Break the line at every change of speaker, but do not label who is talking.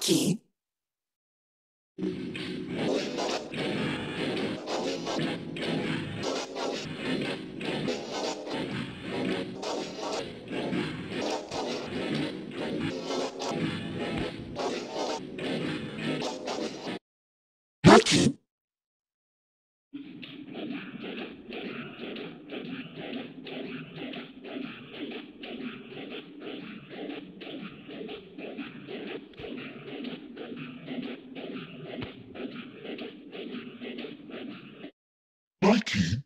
Mikey? Mikey? Mikey?